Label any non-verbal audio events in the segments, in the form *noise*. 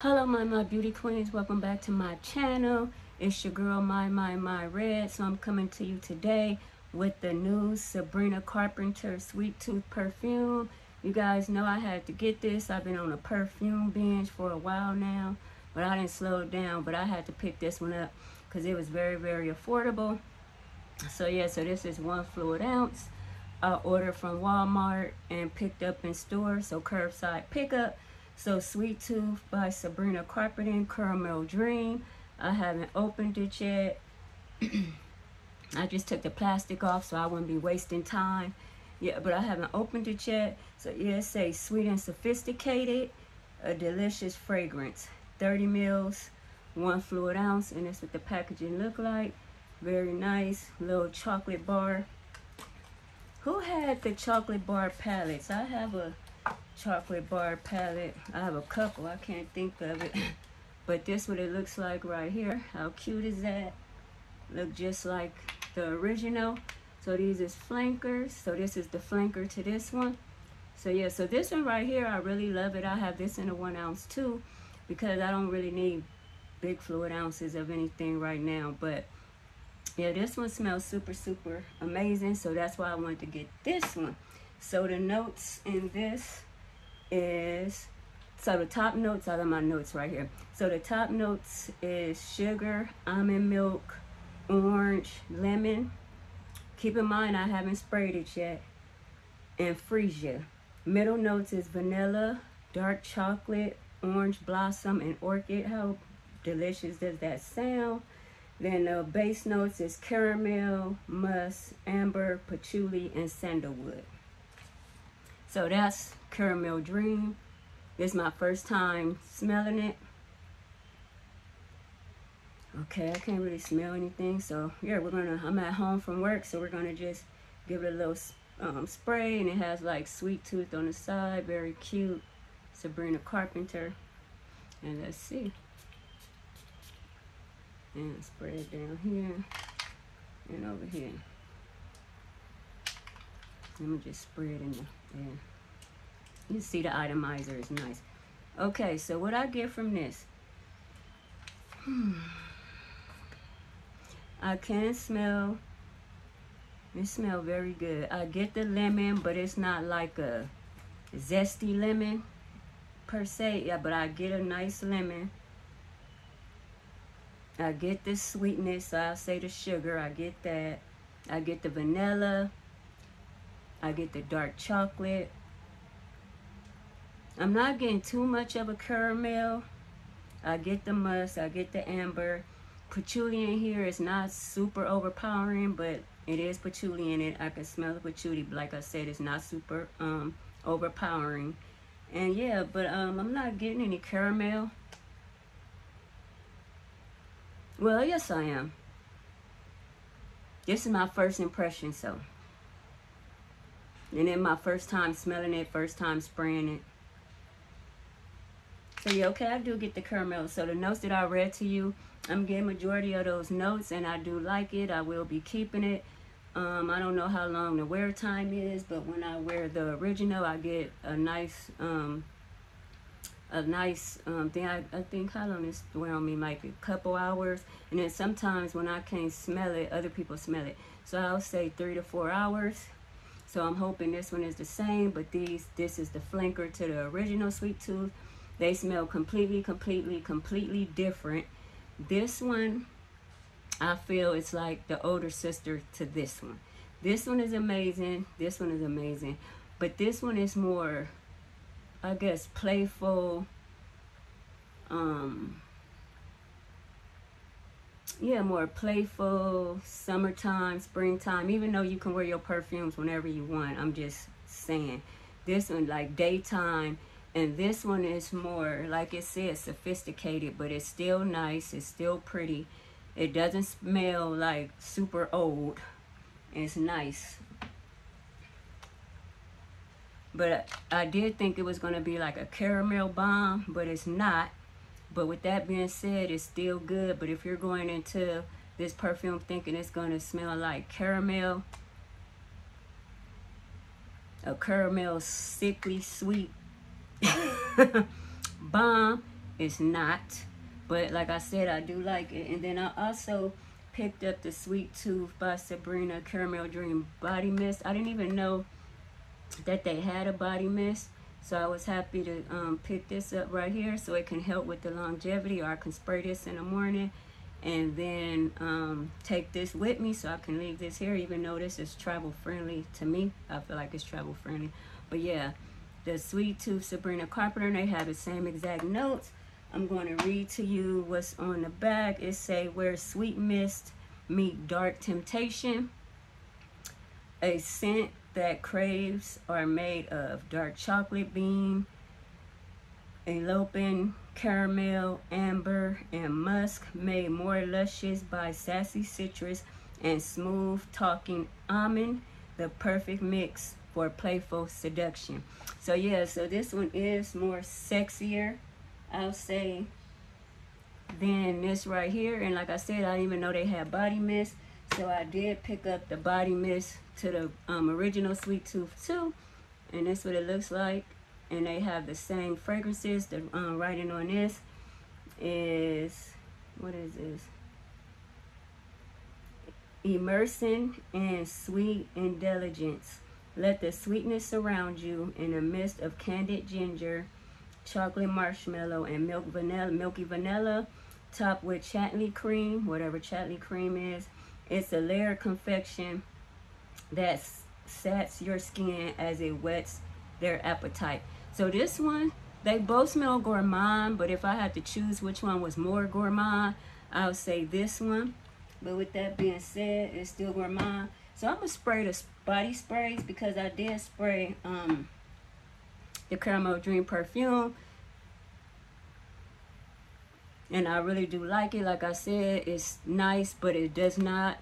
Hello my my beauty queens, welcome back to my channel. It's your girl Maimaimaired. So I'm coming to you today with the new Sabrina Carpenter Sweet Tooth perfume. You guys know I had to get this. I've been on a perfume binge for a while now, but I didn't slow down. But I had to pick this one up because it was very, very affordable. So yeah, so this is one fluid ounce. I ordered from Walmart and picked up in store, so curbside pickup. So Sweet Tooth by Sabrina Carpenter, Caramel Dream. I haven't opened it yet. *clears throat* I just took the plastic off so I wouldn't be wasting time. Yeah, but I haven't opened it yet. So yeah, it says sweet and sophisticated, a delicious fragrance. 30 mils, one fluid ounce, and that's what the packaging look like. Very nice, little chocolate bar. Who had the chocolate bar palettes? I have a chocolate bar palette. I have a couple. I can't think of it. *coughs* But this what it looks like right here. How cute is that? Look just like the original. So these is flankers. So this is the flanker to this one. So yeah, so this one right here, I really love it. I have this in a one ounce too because I don't really need big fluid ounces of anything right now. But yeah, this one smells super, super amazing. So that's why I wanted to get this one. So the notes in this is, so the top notes of my notes right here. So the top notes is sugar, almond milk, orange, lemon. Keep in mind I haven't sprayed it yet. And freesia. Middle notes is vanilla, dark chocolate, orange blossom, and orchid. How delicious does that sound? Then the base notes is caramel, musk, amber, patchouli, and sandalwood. So that's Caramel Dream. This is my first time smelling it. Okay, I can't really smell anything. So yeah, we're gonna, I'm at home from work. So we're gonna just give it a little um, spray. And it has like sweet tooth on the side. Very cute. Sabrina Carpenter. And let's see. And spray it down here and over here. Let me just spray it in there. You see the atomizer is nice. Okay, so what I get from this. Hmm, I can smell, it smell very good. I get the lemon, but it's not like a zesty lemon per se. Yeah, but I get a nice lemon. I get the sweetness, I'll say the sugar, I get that. I get the vanilla. I get the dark chocolate. I'm not getting too much of a caramel. I get the musk, I get the amber. Patchouli in here is not super overpowering, but it is patchouli in it. I can smell the patchouli, like I said, it's not super um, overpowering. And yeah, but um, I'm not getting any caramel. Well, yes I am. This is my first impression, so. And then my first time smelling it, first time spraying it. So yeah, okay, I do get the caramel. So the notes that I read to you, I'm getting majority of those notes and I do like it. I will be keeping it. Um, I don't know how long the wear time is, but when I wear the original, I get a nice, um, a nice um, thing. I, I think how long this wear on me might be a couple hours. And then sometimes when I can't smell it, other people smell it. So I'll say three to four hours. So I'm hoping this one is the same, but these, this is the flanker to the original Sweet Tooth. They smell completely, completely, completely different. This one, I feel it's like the older sister to this one. This one is amazing. This one is amazing. But this one is more, I guess, playful. Um, yeah, more playful, summertime, springtime, even though you can wear your perfumes whenever you want. I'm just saying. This one, like daytime, and this one is more, like it says, sophisticated, but it's still nice. It's still pretty. It doesn't smell like super old. It's nice. But I did think it was going to be like a caramel bomb, but it's not. But with that being said, it's still good. But if you're going into this perfume thinking it's going to smell like caramel, a caramel sickly sweet *laughs* bomb it's not. But like I said, I do like it. And then I also picked up the Sweet Tooth by Sabrina Caramel Dream Body Mist. I didn't even know that they had a body mist. So I was happy to um, pick this up right here so it can help with the longevity or I can spray this in the morning and then um, take this with me so I can leave this here even though this is travel friendly to me. I feel like it's travel friendly. But yeah, the Sweet Tooth Sabrina Carpenter, they have the same exact notes. I'm going to read to you what's on the back. It say, where sweet mist meet dark temptation. A scent that craves are made of dark chocolate bean, eloping caramel, amber, and musk, made more luscious by sassy citrus and smooth talking almond, the perfect mix for playful seduction. So yeah, so this one is more sexier, I'll say, than this right here. And like I said, I didn't even know they had body mist. So I did pick up the body mist to the um, original Sweet Tooth 2. And that's what it looks like. And they have the same fragrances. The um, writing on this is, what is this? Immersing in sweet indulgence. Let the sweetness surround you in a mist of candied ginger, chocolate marshmallow, and milk vanilla, milky vanilla, topped with Chantilly cream, whatever Chantilly cream is. It's a layered confection that sets your skin as it whets their appetite. So this one, they both smell gourmand, but if I had to choose which one was more gourmand, I would say this one. But with that being said, it's still gourmand. So I'm gonna spray the body sprays because I did spray um, the Caramel Dream perfume. And I really do like it. Like I said, it's nice, but it does not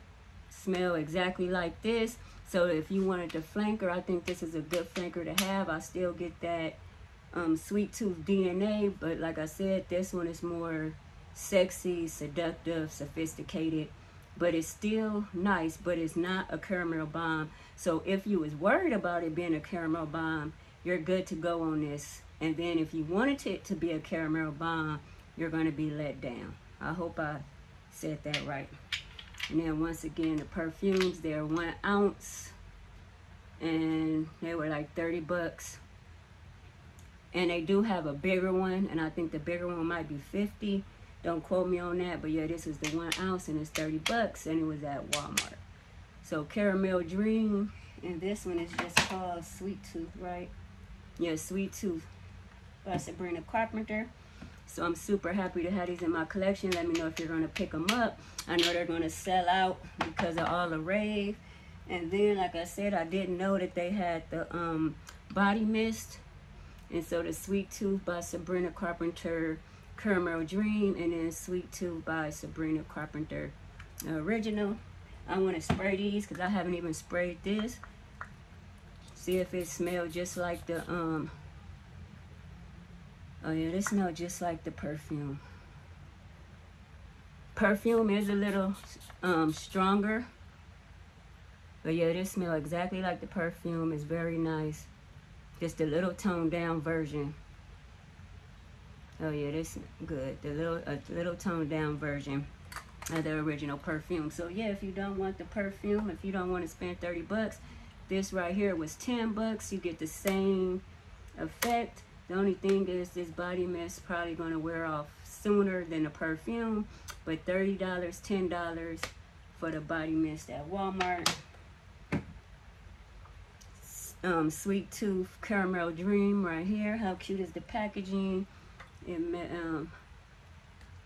smell exactly like this. So if you wanted the flanker, I think this is a good flanker to have. I still get that um, sweet tooth DNA, but like I said, this one is more sexy, seductive, sophisticated, but it's still nice, but it's not a caramel bomb. So if you was worried about it being a caramel bomb, you're good to go on this. And then if you wanted it to be a caramel bomb, you're going to be let down. I hope I said that right. And then once again, the perfumes, they're one ounce. And they were like 30 bucks. And they do have a bigger one. And I think the bigger one might be 50 Don't quote me on that. But yeah, this is the one ounce and it's 30 bucks. And it was at Walmart. So Caramel Dream. And this one is just called Sweet Tooth, right? Yeah, Sweet Tooth by Sabrina Carpenter. So I'm super happy to have these in my collection. Let me know if you're to pick them up. I know they're to sell out because of all the rave. And then, like I said, I didn't know that they had the um, body mist. And so the Sweet Tooth by Sabrina Carpenter Caramel Dream. And then Sweet Tooth by Sabrina Carpenter Original. I want to spray these because I haven't even sprayed this. See if it smells just like the um, Oh yeah, this smells just like the perfume. Perfume is a little um, stronger. But yeah, this smells exactly like the perfume. It's very nice. Just a little toned down version. Oh yeah, this good. The little a little toned down version of the original perfume. So yeah, if you don't want the perfume, if you don't want to spend 30 bucks, this right here was 10 bucks. You get the same effect the only thing is this body mist probably going to wear off sooner than the perfume. But $30, $10 for the body mist at Walmart. Um, Sweet Tooth Caramel Dream right here. How cute is the packaging? It um,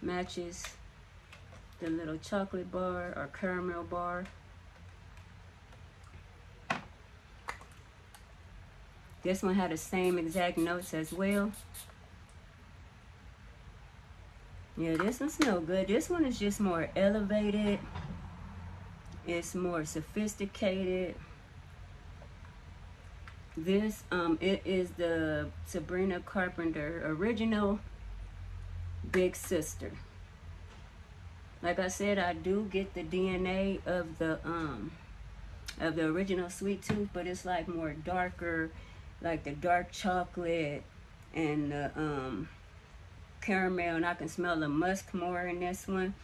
matches the little chocolate bar or caramel bar. This one had the same exact notes as well. Yeah, this one smells good. This one is just more elevated. It's more sophisticated. This, um, it is the Sabrina Carpenter original Big Sister. Like I said, I do get the DNA of the, um, of the original Sweet Tooth, but it's like more darker like the dark chocolate and the um caramel and I can smell the musk more in this one.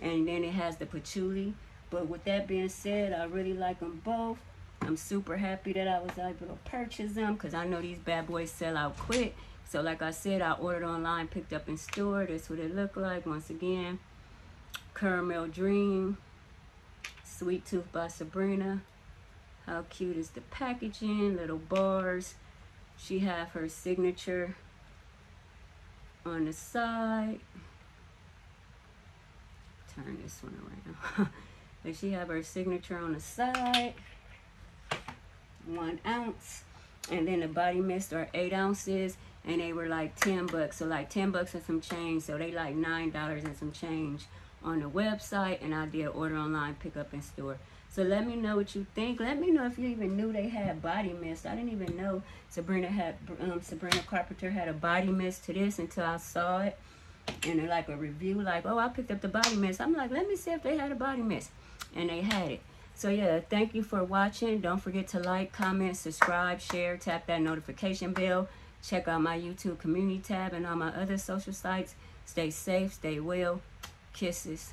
And then it has the patchouli. But with that being said, I really like them both. I'm super happy that I was able to purchase them because I know these bad boys sell out quick. So like I said, I ordered online, picked up in store. That's what it looked like. Once again, Caramel Dream, Sweet Tooth by Sabrina. How cute is the packaging? Little bars. She have her signature on the side. Turn this one around. *laughs* and she have her signature on the side. One ounce. And then the body mist are eight ounces. And they were like 10 bucks. So like 10 bucks and some change. So they like $9 and some change on the website. And I did order online, pick up in store. So let me know what you think. Let me know if you even knew they had body mist. I didn't even know Sabrina had um, Sabrina Carpenter had a body mist to this until I saw it in like a review. Like, oh, I picked up the body mist. I'm like, let me see if they had a body mist, and they had it. So yeah, thank you for watching. Don't forget to like, comment, subscribe, share, tap that notification bell. Check out my YouTube community tab and all my other social sites. Stay safe, stay well. Kisses.